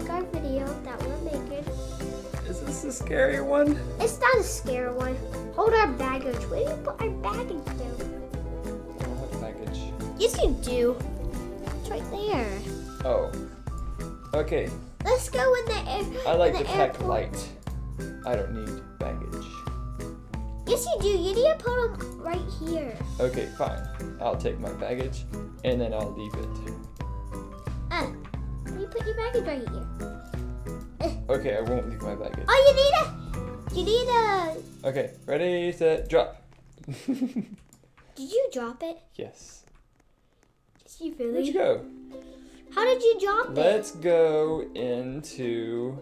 like our video that we're making. Is this a scary one? It's not a scary one. Hold our baggage. Where do you put our baggage down? I don't have baggage. Yes, you do. It's right there. Oh. Okay. Let's go in the air. I like to the pack airport. light. I don't need baggage. Yes, you do. You need to put them right here. Okay, fine. I'll take my baggage and then I'll leave it. Put your baggage right here. Okay, I won't leave my baggage. Oh, you need a. You need a. Okay, ready, set, drop. Did you drop it? yes. Did you Where'd really? you go? How did you drop it? Let's go into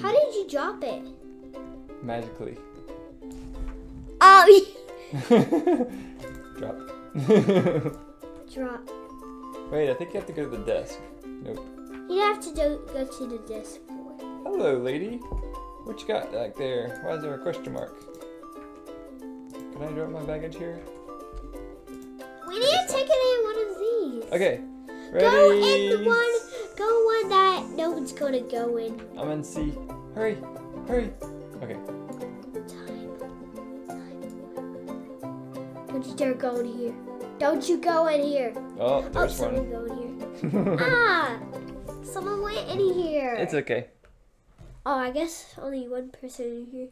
How did you drop it? magically. Oh, drop. drop. Wait, I think you have to go to the desk. Nope. You have to do, go to the desk for it. Hello, lady. What you got back there? Why is there a question mark? Can I drop my baggage here? We need to take it in one of these. Okay. Ready? Go in the one. Go one that no one's gonna go in. I'm in C. Hurry, hurry. Okay. Don't you dare go in here. Don't you go in here. Oh, Oh, there's someone one. go in here. ah, someone went in here. it's okay. Oh, I guess only one person in here,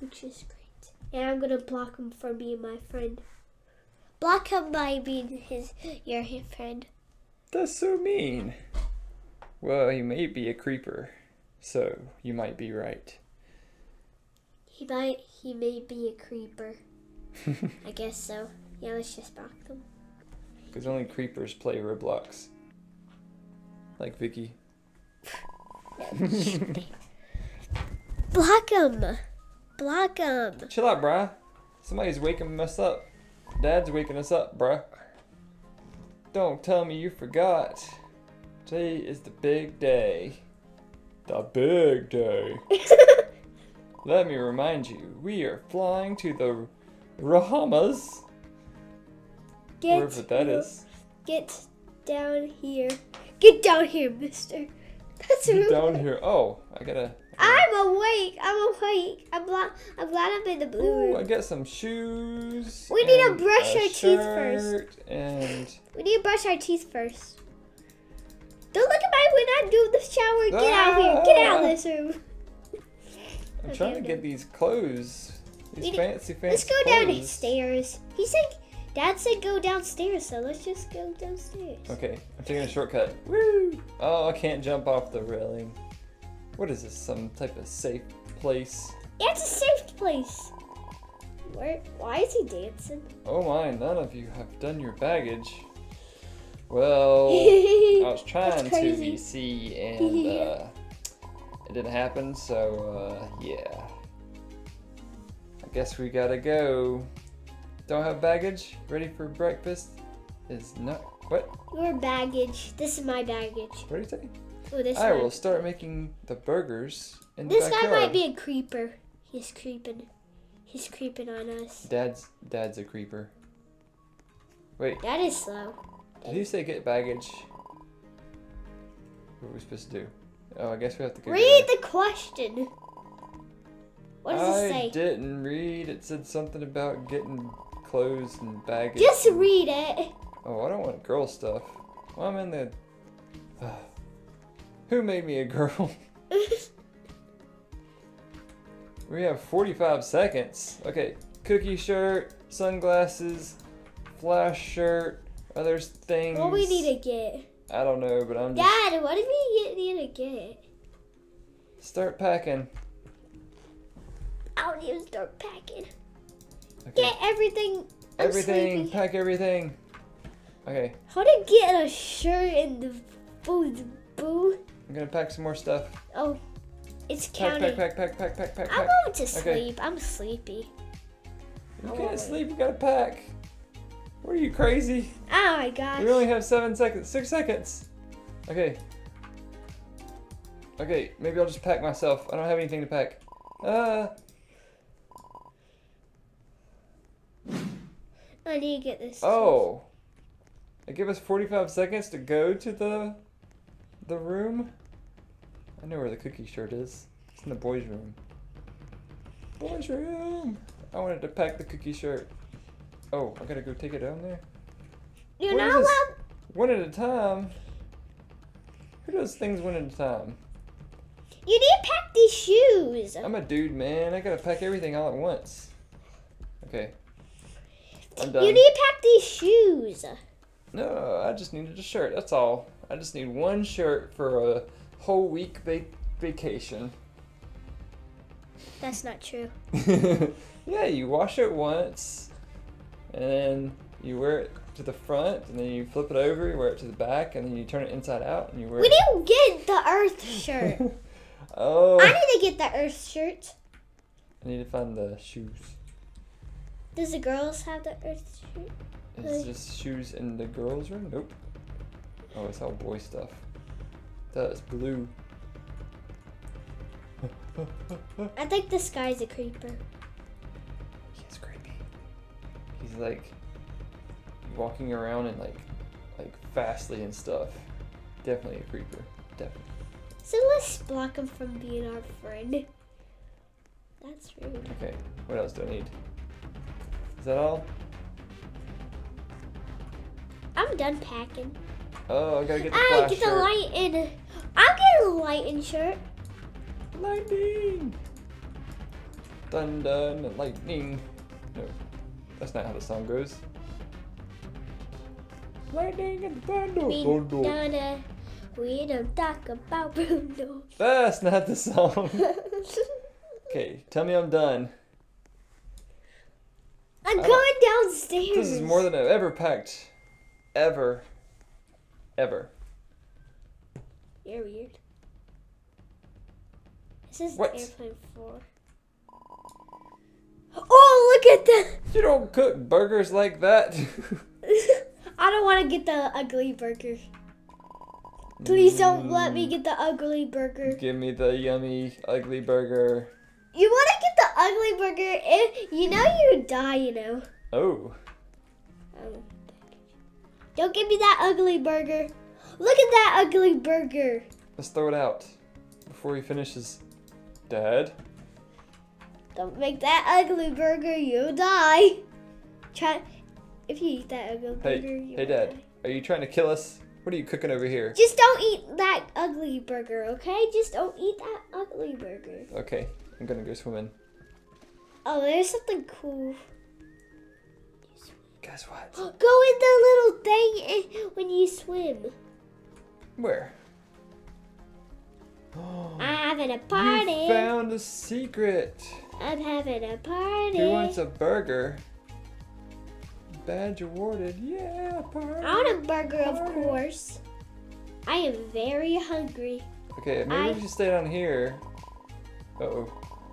which is great. And I'm gonna block him from being my friend. Block him by being his your friend. That's so mean. Well, he may be a creeper, so you might be right. He might he may be a creeper. I guess so. Yeah, let's just block them. Because only creepers play Roblox. Like Vicky. Block him. Block him. Chill out, bruh. Somebody's waking us up. Dad's waking us up, bruh. Don't tell me you forgot. Today is the big day. The big day. Let me remind you, we are flying to the Bahamas. Get Wherever that is. Get down here. Get down here, Mister. That's rude. Down here. Oh, I gotta. I'm awake. I'm awake. I'm glad. I'm glad I'm in the blue Ooh, I got some shoes. We need to brush our teeth first. And We need to brush our teeth first. Don't look at my when I do the shower. Get out of here. Get out of this room. Ah. I'm Okay, trying to get these clothes. These fancy, fancy Let's go clothes. stairs. He's said, Dad said go downstairs, so let's just go downstairs. Okay, I'm taking a shortcut. Woo! Oh, I can't jump off the railing. What is this? Some type of safe place? Yeah, it's a safe place. Where? Why is he dancing? Oh my, none of you have done your baggage. Well, I was trying to crazy. be C and uh, it didn't happen, so uh, yeah. I guess we gotta go. Don't have baggage? Ready for breakfast? Is not. What? Your baggage. This is my baggage. What do you say? Oh, this I will start making the burgers in the This guy might be a creeper. He's creeping. He's creeping on us. Dad's dad's a creeper. Wait, That is slow. did you say get baggage? What are we supposed to do? Oh, I guess we have to go. Read the question. What does I it say? I didn't read. It said something about getting clothes and baggage. Just read it. Oh, I don't want girl stuff. Well, I'm in the. Who made me a girl? we have 45 seconds. Okay, cookie shirt, sunglasses, flash shirt, other things. what we need to get? I don't know, but I'm just Dad, what did we get, need to get? start packing. I don't even start packing. Okay. Get everything. I'm everything, pack everything. Okay, How to get a shirt in the food boo? I'm gonna pack some more stuff. Oh, it's Pack, counting. pack, pack, pack, pack, pack, pack, I'm going to Okay. sleep. I'm sleepy. You Oh. can't sleep. You gotta pack. What are you crazy? Oh my gosh. We only have seven seconds. Six seconds. Okay. Okay, maybe I'll just pack myself. I don't have anything to pack. Uh, I need to get this. oh. They give us 45 seconds to go to the the room. I know where the cookie shirt is. It's in the boys' room. Boys' room! I wanted to pack the cookie shirt. Oh, I gotta go take it down there? You're not allowed. One at a time? Who does things one at a time? You need to pack these shoes. I'm a dude, man. I gotta pack everything all at once. Okay. I'm done. You need to pack these shoes. No, I just needed a shirt. That's all. I just need one shirt for a whole week vac- vacation. That's not true. yeah, you wash it once, and then you wear it to the front, and then you flip it over, you wear it to the back, and then you turn it inside out, and you wear We it. didn't get the Earth shirt. oh, I need to get the Earth shirt. I need to find the shoes. Does the girls have the Earth shirt? Is just shoes in the girls' room? Nope. Oh, it's all boy stuff. That's blue. I think this guy's a creeper. He's creepy. He's like walking around and like like fastly and stuff. Definitely a creeper. Definitely. So let's block him from being our friend. That's rude. Okay. What else do I need? Is that all? I'm done packing. Oh, I gotta get the I flash get the shirt. light in. I'll get a light in shirt. Lightning! Dun dun lightning. No, that's not how the song goes. Lightning and thunder. We thunder. don't, we don't talk about Bruno. That's not the song. okay, tell me I'm done. I'm oh. going downstairs. This is more than I've ever packed. Ever. Ever. You're weird. This is What? airplane four. Oh, look at that! You don't cook burgers like that. I don't want to get the ugly burger. Please don't let me mm. get the ugly burger. Give me the yummy, ugly burger. You want to get the ugly burger if you know you die, you know. Oh. Um, don't give me that ugly burger. Look at that ugly burger. Let's throw it out before he finishes. Dad? Don't make that ugly burger, You'll die. Try if you eat that ugly Hey, burger. You hey, Dad. die. Are you trying to kill us? What are you cooking over here? Just don't eat that ugly burger, okay? Just don't eat that ugly burger. Okay, I'm gonna go swimming. Oh, there's something cool. Guess what? Go in the little thing when you swim. Where? I'm having a party. You found a secret. I'm having a party. Who wants a burger? Badge awarded. Yeah, party. I want a burger, of course. I am very hungry. Okay, maybe I- we should stay down here. Uh oh,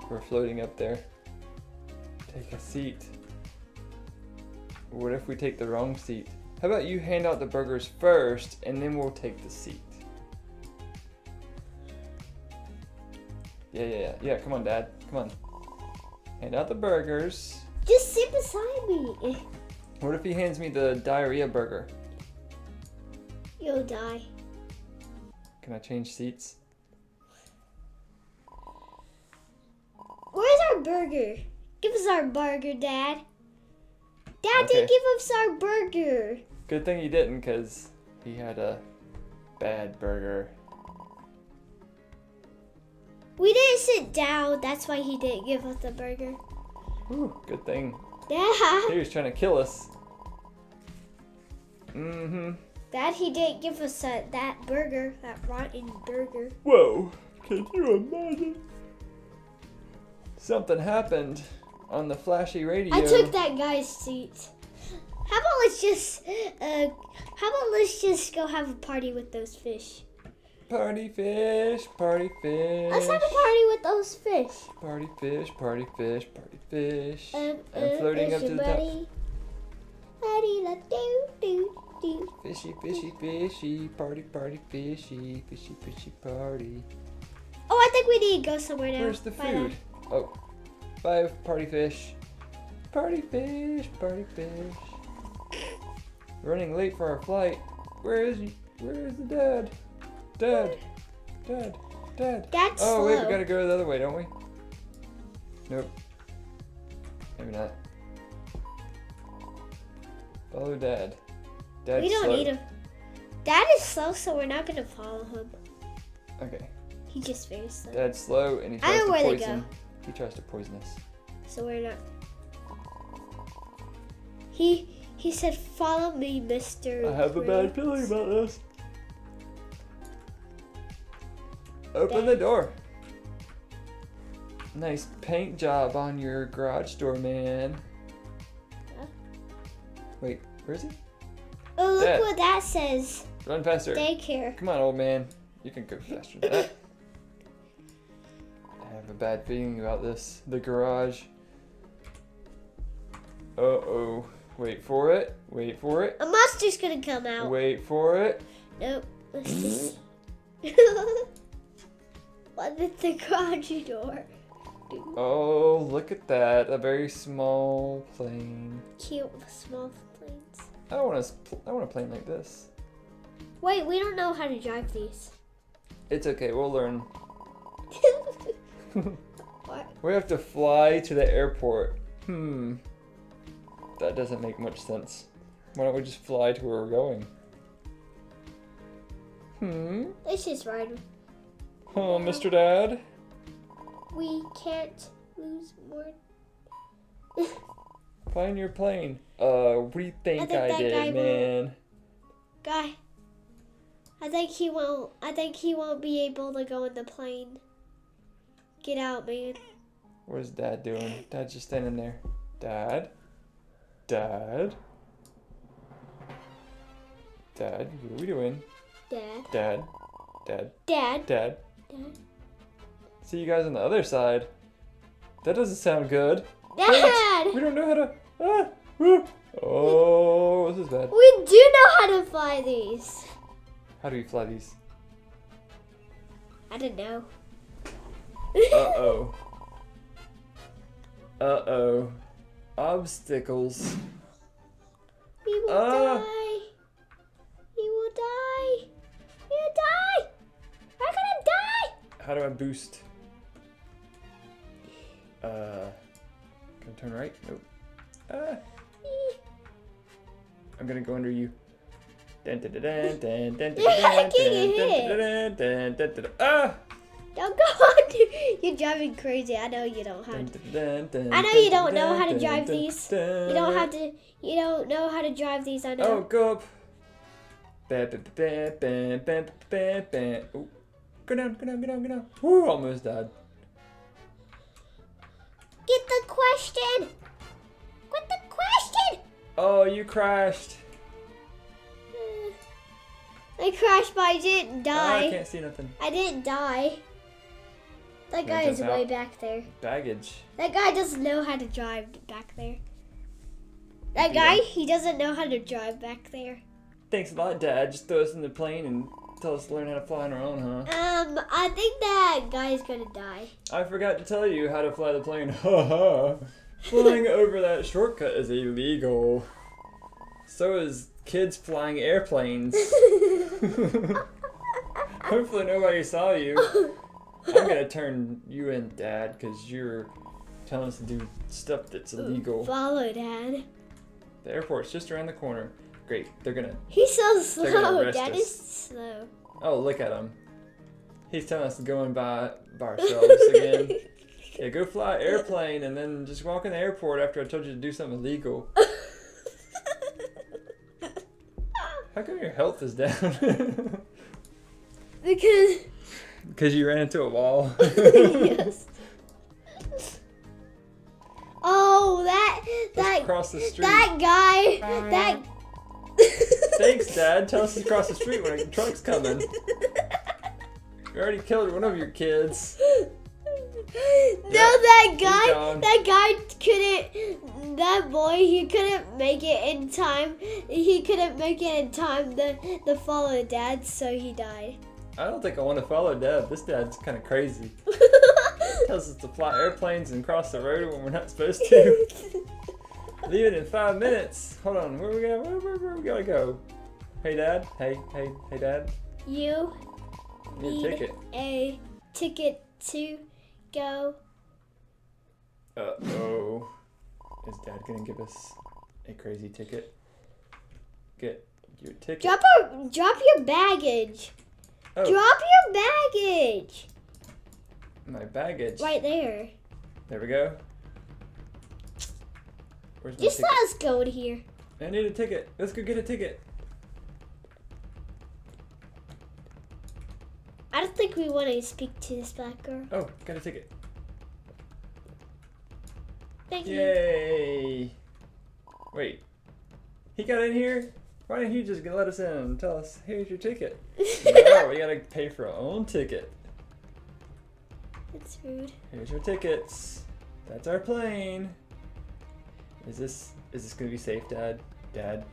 we're floating up there. Take a seat. What if we take the wrong seat? How about you hand out the burgers first and then we'll take the seat? Yeah, yeah, yeah. Yeah, come on, Dad. Come on. Hand out the burgers. Just sit beside me. What if he hands me the diarrhea burger? You'll die. Can I change seats? Where's our burger? Give us our burger, Dad. Dad Okay. didn't give us our burger. Good thing he didn't, because he had a bad burger. We didn't sit down. That's why he didn't give us the burger. Whew, good thing. Dad, He was trying to kill us. Mm-hmm. Dad, he didn't give us uh, that burger, that rotten burger. Whoa, can you imagine? Something happened on the flashy radio. I took that guy's seat. How about let's just, uh, how about let's just go have a party with those fish? Party fish, party fish. Let's have a party with those fish. Party fish, party fish, party fish. Um, I'm uh, floating up to the top. buddy? Buddy, la do do do. Fishy, fishy, fishy, party, party, fishy, fishy, fishy, party. Oh, I think we need to go somewhere now. Where's the food? Oh, five party fish. Party fish, party fish. Running late for our flight. Where is he? Where is the dad? Dad, dad, Dad. That's Oh slow. wait, we gotta go the other way, don't we? Nope. Maybe not. Follow Dad. Dad's we don't slow. need him. Dad is slow, so we're not gonna follow him. Okay. He's just very slow. Dad's slow and he tries I know to where they poison. He tries to poison us. So we're not. He he said, "Follow me, Mister." I have a bad feeling about this. Open the door. Nice paint job on your garage door, man. Huh? Wait, where is he? Oh, look Dad. what that says. Run faster. Daycare. Come on, old man. You can go faster than that. I have a bad feeling about this. The garage. Uh oh. Wait for it. Wait for it. A monster's gonna come out. Wait for it. Nope. what did the garage door do? Oh, look at that. A very small plane. Cute with small planes. I don't want to. I want a plane like this. Wait, we don't know how to drive these. It's okay. We'll learn. what? We have to fly to the airport. Hmm. That doesn't make much sense. Why don't we just fly to where we're going? Hmm. Let's just ride. Oh, Mr. Dad. We can't lose more. Find your plane. Uh, what do you think I, think that did, will- man? Guy, I think he won't. I think he won't be able to go in the plane. Get out, man. What is Dad doing? Dad's just standing there. Dad? Dad? Dad, what are we doing? Dad. Dad? Dad? Dad. Dad? Dad. See you guys on the other side. That doesn't sound good. Dad. We don't know how to. Ah. Oh, this is bad. We do know how to fly these. How do you fly these? I don't know. Uh oh. Uh oh. Obstacles. We will Ah. die. We will die. We will die. We're gonna die. How do I boost? Uh. Can I turn right? Nope. Ah. I'm gonna go under you. Ah! Don't go on. You're driving crazy. I know you don't have. To. I know you don't know how to drive these. You don't have to. You don't know how to drive these. I know. Oh, go up. Ooh. Go down, go down, go down, go down. Woo, almost died. Get the question. Get the question. Oh, you crashed. Hmm. I crashed, but I didn't Oh, I can't see nothing. I didn't die. That guy is way back there. Baggage. That guy doesn't know how to drive back there. That Yeah. guy, he doesn't know how to drive back there. Thanks a lot, Dad. Just throw us in the plane and tell us to learn how to fly on our own, huh? Um, I think that guy's gonna die. I forgot to tell you how to fly the plane. Ha ha. Flying over that shortcut is illegal. So is kids flying airplanes. Hopefully nobody saw you. I'm gonna turn you in, Dad, because you're telling us to do stuff that's illegal. Follow Dad. The airport's just around the corner. Great, they're gonna. He's so slow. Dad us. is slow. Oh, look at him. He's telling us to go in by, by ourselves again. Yeah, go fly an airplane and then just walk in the airport after I told you to do something illegal. How come your health is down? because Because you ran into a wall. yes. Oh, that Let's that cross the street. that guy that. Thanks, Dad. Tell us to cross the street when a truck's coming. You already killed one of your kids. No, that guy, that guy couldn't. That boy, he couldn't make it in time. He couldn't make it in time to to follow dad, so he died. I don't think I want to follow Dad. This dad's kind of crazy. Tells us to fly airplanes and cross the road when we're not supposed to. Leave it in five minutes. Hold on, where we gotta, where, where, where we gotta go? Hey, Dad. Hey, hey, hey, Dad. you Need a ticket. a ticket to go. Uh oh. Is Dad gonna give us a crazy ticket? Get your ticket. Drop our, drop your baggage. Oh, Drop your baggage. my baggage. Right there. There we go. Where's my Just ticket? let us go in here. I need a ticket. Let's go get a ticket. I don't think we want to speak to this black girl. Oh, got a ticket. Thank you. Yay! Wait, he got in here? Why don't you just let us in and tell us, here's your ticket? no, oh, we gotta pay for our own ticket. That's rude. Here's your tickets. That's our plane. Is this is this gonna be safe, Dad? Dad?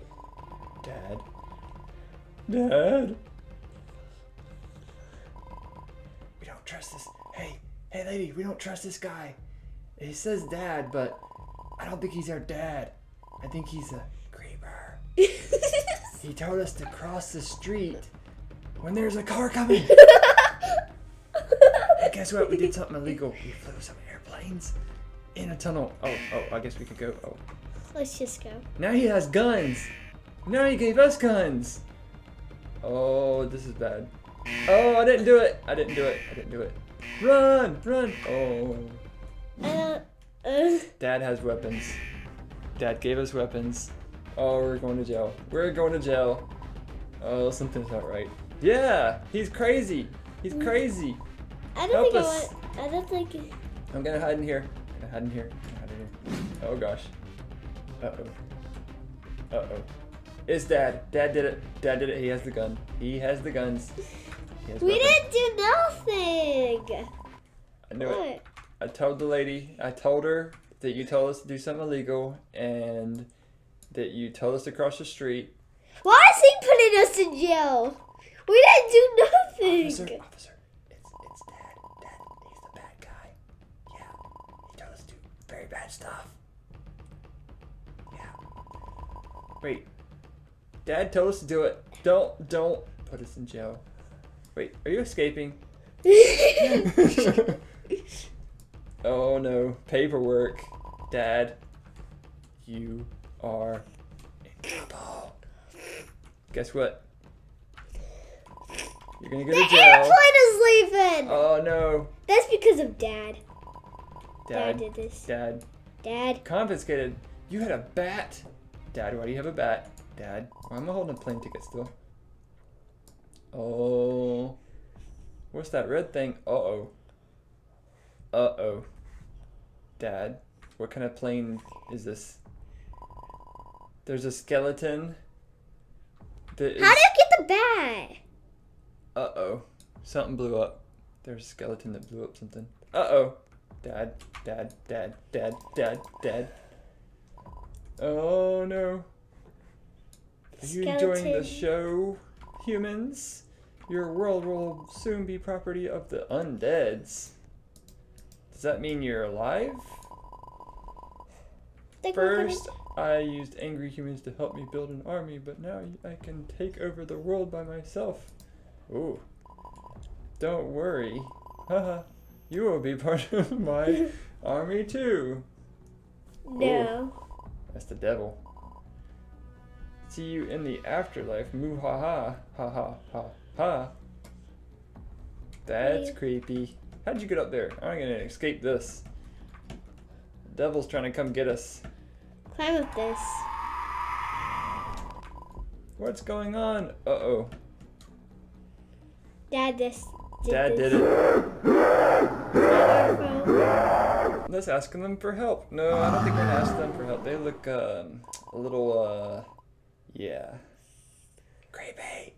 Dad? Dad? We don't trust this. Hey, hey, lady, we don't trust this guy. He says Dad, but I don't think he's our dad. I think he's a creeper. He told us to cross the street when there's a car coming. Guess what? We did something illegal. We flew some airplanes in a tunnel. Oh, oh, I guess we could go. Oh. Let's just go. Now he has guns. Now he gave us guns. Oh, this is bad. Oh, I didn't do it. I didn't do it. I didn't do it. Run, run. Oh. Uh, uh, Dad has weapons. Dad gave us weapons. Oh, we're going to jail. We're going to jail. Oh, something's not right. Yeah, he's crazy. He's crazy. I don't Help think us. I want. I don't think. I'm gonna hide in here. I'm gonna hide in here. I'm gonna hide in here. Oh gosh. Uh oh. Uh oh. It's Dad. Dad did it. Dad did it. He has the gun. He has the guns. Has We didn't do nothing. I knew it. I told the lady. I told her that you told us to do something illegal and that you told us to cross the street. Why is he putting us in jail? We didn't do nothing. Officer, officer, it's it's Dad. Dad, he's the bad guy. Yeah, he told us to do very bad stuff. Yeah. Wait, Dad told us to do it. Don't don't put us in jail. Wait, are you escaping? oh no, paperwork. Dad, you are in trouble. Guess what? You're gonna go the to jail. airplane is leaving. Oh no, That's because of Dad. Dad Dad, did this. Dad, Dad. confiscated. You had a bat. Dad, why do you have a bat? Dad, why am I holding a plane ticket still? Oh, what's that red thing? Uh oh. Uh oh. Dad, what kind of plane is this? There's a skeleton. That is, How do you get the bat? Uh oh. Something blew up. There's a skeleton that blew up something. Uh oh. Dad, dad, dad, dad, dad, dad. Oh no. Are you enjoying the show, humans? Your world will soon be property of the undeads. Does that mean you're alive? First, I used angry humans to help me build an army, but now I can take over the world by myself. Ooh. Don't worry. Haha. you will be part of my army too. No. That's the devil. See you in the afterlife. Moo ha ha. Ha ha ha ha. That's Hey. creepy. How'd you get up there? I'm gonna escape this. The devil's trying to come get us. Climb up this. What's going on? Uh oh. Dad, this. Did Dad this. did it. Let's ask them for help. No, I don't think we're gonna ask them for help. They look um, a little, uh, yeah. Creepy.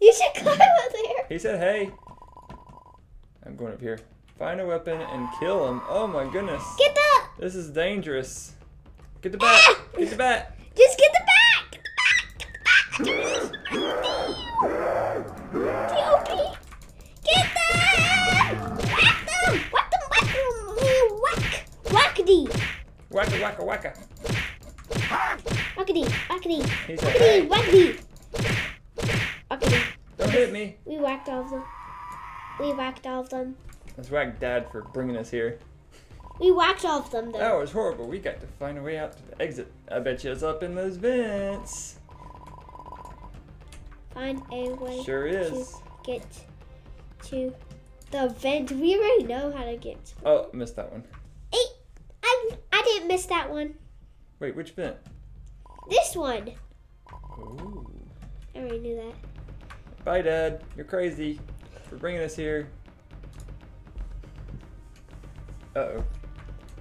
You should climb up there. He said, hey. I'm going up here. Find a weapon and kill him. Oh my goodness. Get the. This is dangerous. Get the bat. Get the bat. Just get the back. Get the back. T.O.P. Get them. Whack them. Whack them. Whack them. Whack. Whackity. Wacka wacka wacka. Whackity. Whackity. He said, hey. Whackity. Whackity. Whackity. Don't hit me. We whacked all of them. we whacked all of them. Let's whack Dad for bringing us here. We whacked all of them That was horrible. We got to find a way out to the exit. I bet you it's up in those vents. Find a way Sure is. to get to the vent. We already know how to get. To Oh, missed that one. Hey, I I didn't miss that one. Wait, which vent? This one. Ooh. I already knew that. Bye, Dad. You're crazy for bringing us here. Uh oh.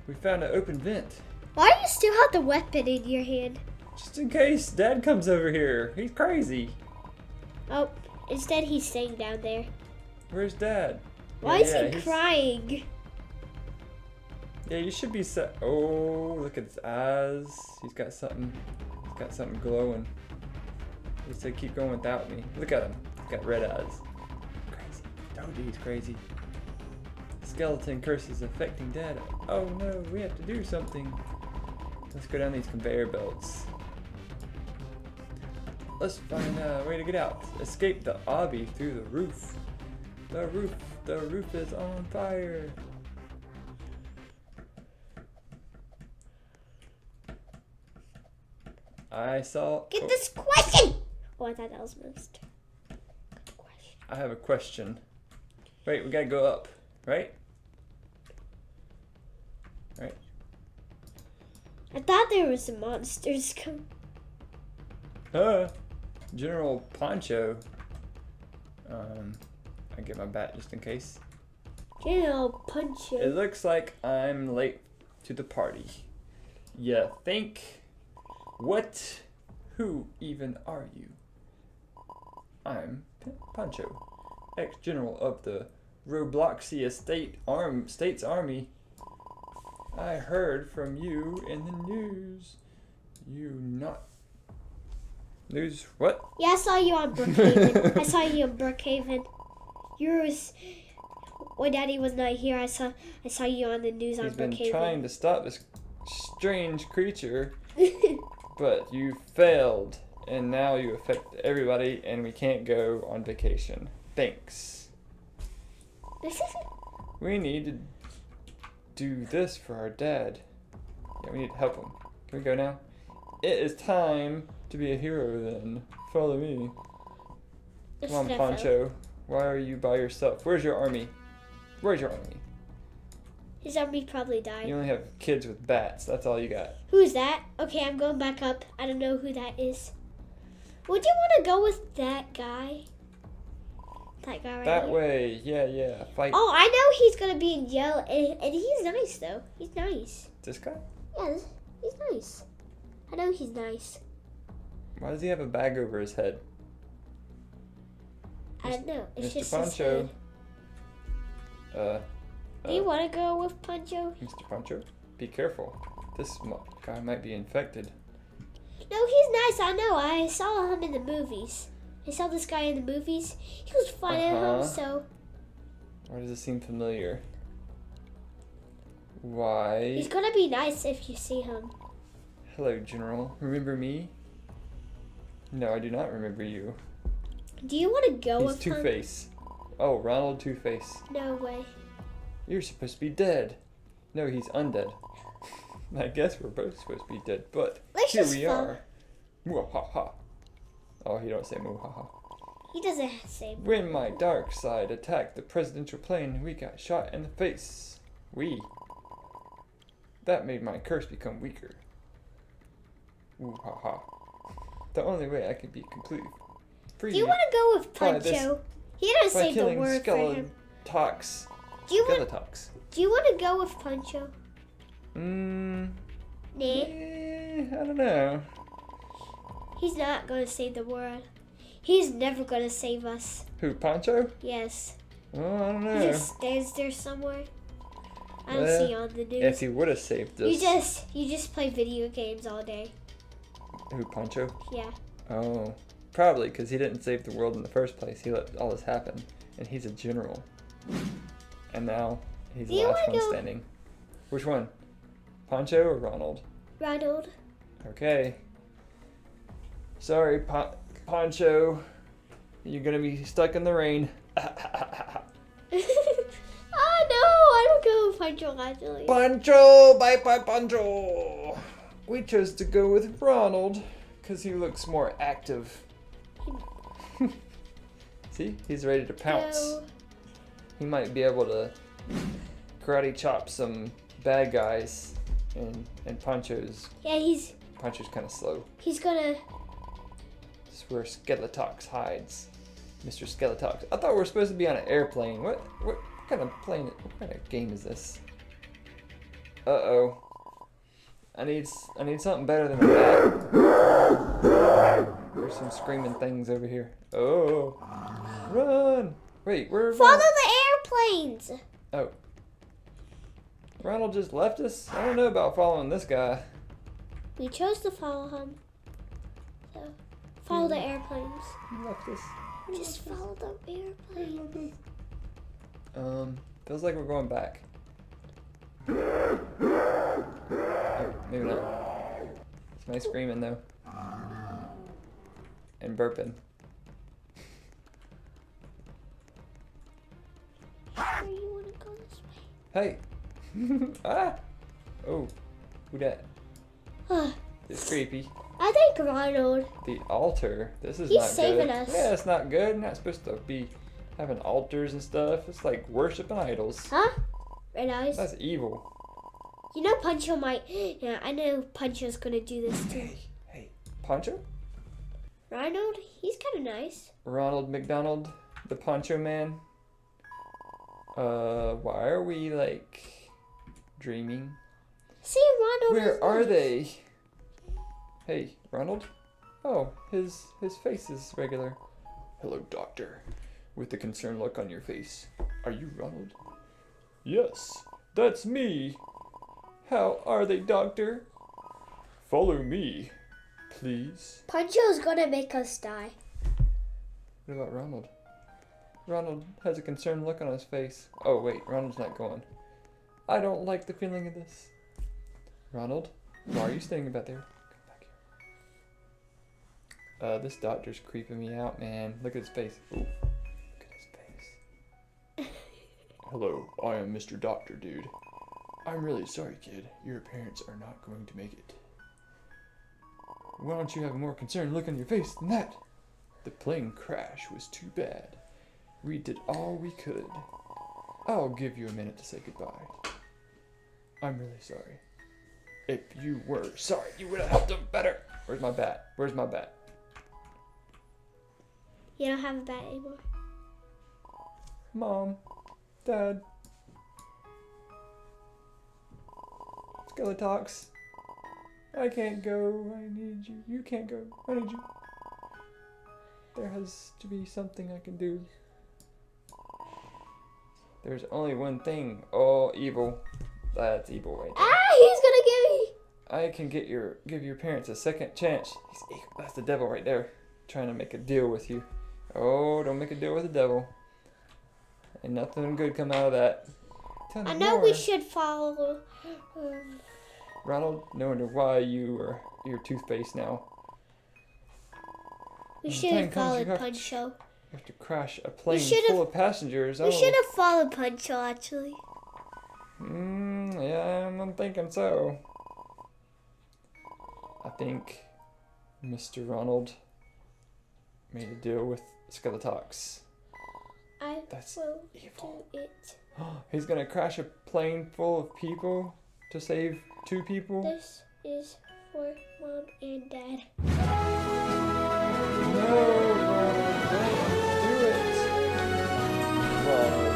We found an open vent. Why do you still have the weapon in your hand? Just in case Dad comes over here. He's crazy. Oh, instead he's staying down there. Where's Dad? Why Yeah, is yeah, he he's- crying? Yeah, you should be set. Oh, look at his eyes. He's got something. He's got something glowing. He said, "Keep going without me." Look at him. He's got red eyes. Crazy. Oh, dude, he's crazy. Skeleton curse is affecting Dad. Oh no, we have to do something. Let's go down these conveyor belts. Let's find a way to get out. Escape the obby through the roof. The roof. The roof is on fire. I saw. Get oh, this question! Oh, I thought that was question. I have a question. Wait, we gotta go up, right? I thought there was some monsters coming. Uh, General Poncho. Um, I get my bat just in case. General punch It looks like I'm late to the party. You think? What? Who even are you? I'm P- Pancho, ex-general of the Robloxia State Arm States Army. I heard from you in the news. You not news? What? Yeah, I saw you on Brookhaven. I saw you on Brookhaven. You was when Daddy was not here. I saw I saw you on the news on Brookhaven. He's been trying to stop this strange creature But you failed, and now you affect everybody, and we can't go on vacation. Thanks. this is We need to do this for our dad. Yeah, we need to help him. Can we go now? It is time to be a hero then. Follow me. Come on. Poncho. Why are you by yourself? Where's your army? Where's your army? His army probably died. You only have kids with bats. That's all you got. Who's that? Okay, I'm going back up. I don't know who that is. Would you want to go with that guy? That guy right That here? way. Yeah, yeah. Fight Oh, I know he's gonna be in jail, and, and he's nice though. He's nice. this guy. Yeah, this- he's nice. I know he's nice. Why does he have a bag over his head? I don't know. It's Mr. just Poncho. head. Uh, Do you uh, want to go with Poncho? Mr. Poncho, be careful. This guy might be infected. No, he's nice. I know. I saw him in the movies. I saw this guy in the movies. He was fun at Uh-huh. home, so Why does it seem familiar? Why? he's gonna be nice if you see him. Hello, General. Remember me? No, I do not remember you. Do you want to go He's with Two? Face. Oh, Ronald Two Face. No way. You're supposed to be dead. No, he's undead. I guess we're both supposed to be dead, but Let's here we follow- are. Muahaha. Oh, he don't say muahaha. He doesn't say. When my dark side attacked the presidential plane, we got shot in the face. We. That made my curse become weaker. Ooh ha ha. The only way I can be completely free Do you want to go with Puncho? He didn't say the word for him. Skeletox. Do you want? Do you want to go with Puncho? Mmm. Nah, Eh, I don't know. He's not gonna save the world. He's never gonna save us. Who, Pancho? Yes, Oh, I don't know. he just stands there somewhere. I don't see on the news. If he would have saved us. You just you just play video games all day. Who, Pancho? Yeah. Oh, probably because he didn't save the world in the first place. He let all this happen, and he's a general. And now he's Do the last one go- standing. Which one? Poncho or Ronald? Ronald. Okay. Sorry, Pon- Poncho. You're gonna be stuck in the rain. oh no, I don't go with Pancho actually. Pancho, bye bye Pancho. We chose to go with Ronald because he looks more active. See, he's ready to pounce. Go. He might be able to karate chop some bad guys, and and Pancho's Yeah, he's Pancho's kind of slow. he's gonna. Where Skeletox hides. Mr. Skeletox. I thought we were supposed to be on an airplane. What what kind of plane? What kind of game is this? Uh oh. I need I need something better than a bat. There's some screaming things over here. Oh, run! Wait, where? Follow the airplanes. Oh. Ronald just left us? I don't know about following this guy. We chose to follow him. So, follow the airplanes. He left us. Just follow the airplanes. Um, feels like we're going back. Oh, maybe not. It's my screaming though. And burping. Sure you wanna go this way? Hey! ah! Oh, who that? Ah, It's creepy. I think Ronald. The altar. This is He's not saving good. us. Yeah, it's not good. Not supposed to be having altars and stuff. It's like worshiping idols. Huh? Red eyes. That's evil. You know Pancho might. Yeah, I know Pancho's gonna do this too. Hey, hey, Poncho? Ronald, he's kind of nice. Ronald McDonald, the Poncho Man. Uh, why are we like dreaming? See, Ronald. Where are nice. they? Hey, Ronald. Oh, his his face is regular. Hello, doctor. With the concerned look on your face. Are you Ronald? Yes, that's me. How are they, doctor? Follow me, please. Pancho's gonna make us die. What about Ronald? Ronald has a concerned look on his face. Oh, wait, Ronald's not going. I don't like the feeling of this. Ronald, why are you standing about there? Come back here. Uh, this doctor's creeping me out, man. Look at his face. Ooh, look at his face. Hello, I am Mr. Doctor, dude. I'm really sorry, kid. Your parents are not going to make it. Why don't you have a more concerned look on your face than that? The plane crash was too bad. We did all we could. I'll give you a minute to say goodbye. I'm really sorry. If you were sorry, you would have helped him better. Where's my bat? Where's my bat? You don't have a bat anymore. Mom, Dad. Skeletox. I can't go. I need you. You can't go. I need you. There has to be something I can do. There's only one thing. All evil. That's evil right there. Ah, he's gonna get me. I can get your give your parents a second chance. He's evil. That's the devil right there, trying to make a deal with you. Oh, don't make a deal with the devil. And nothing good come out of that. I know we should follow. Um, Ronald, no wonder why you are your toothpaste now. we should have followed have to- You have to crash a plane full of passengers. We oh. should have followed Pancho actually. Mm, yeah, I'm thinking so. I think Mr. Ronald made a deal with Skeletox. I That's will evil. do it. He's gonna crash a plane full of people to save two people. This is for mom and dad. No, don't do it. Ronald.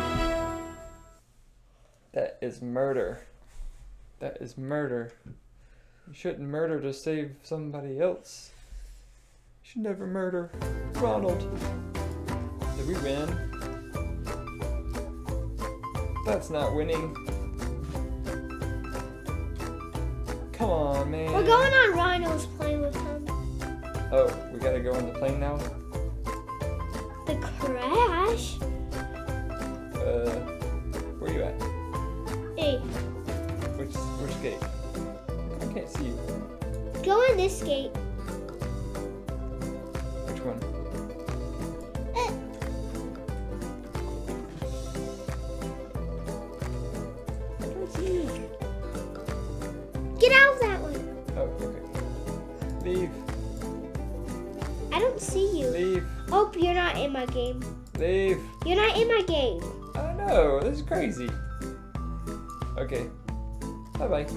That is murder. That is murder. You shouldn't murder to save somebody else. You should never murder. Ronald. Did we win? That's not winning. Come on, man. We're going on Rhino's plane with him. Oh, we gotta go on the plane now? The crash? Uh, where are you at? Hey, Which which gate? I can't see you. go in this gate. My game. Leave. You're not in my game. I don't know. This is crazy. Okay. Bye bye.